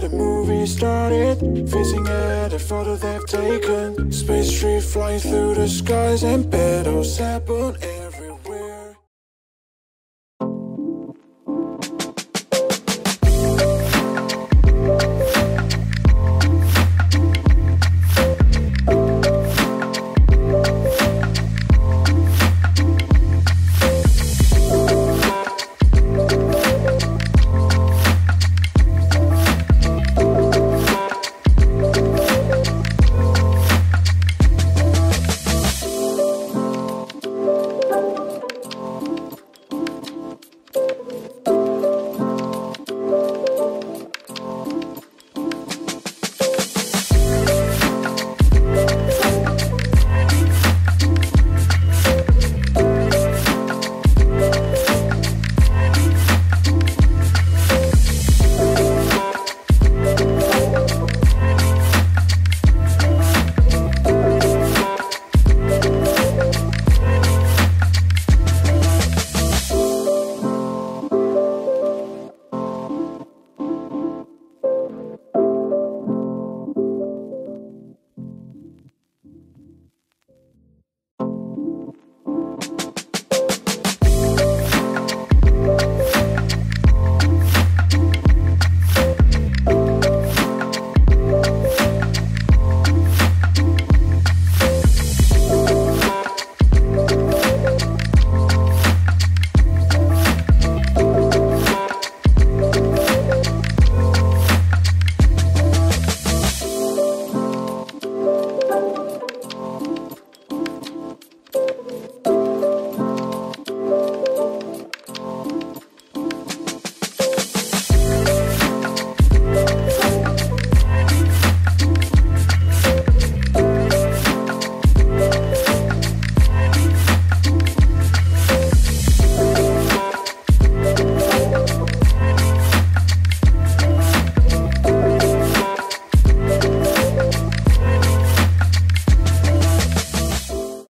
where the movie started. Facing at a photo they've taken. Space tree flying through the skies And petals happen everywhere.